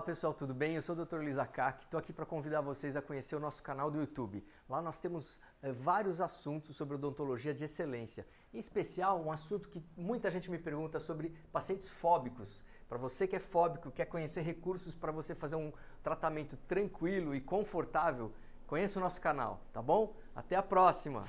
Olá pessoal, tudo bem? Eu sou o Dr. Luiz Akak, estou aqui para convidar vocês a conhecer o nosso canal do YouTube. Lá nós temos é, vários assuntos sobre odontologia de excelência. Em especial, um assunto que muita gente me pergunta sobre pacientes fóbicos. Para você que é fóbico, quer conhecer recursos para você fazer um tratamento tranquilo e confortável, conheça o nosso canal, tá bom? Até a próxima!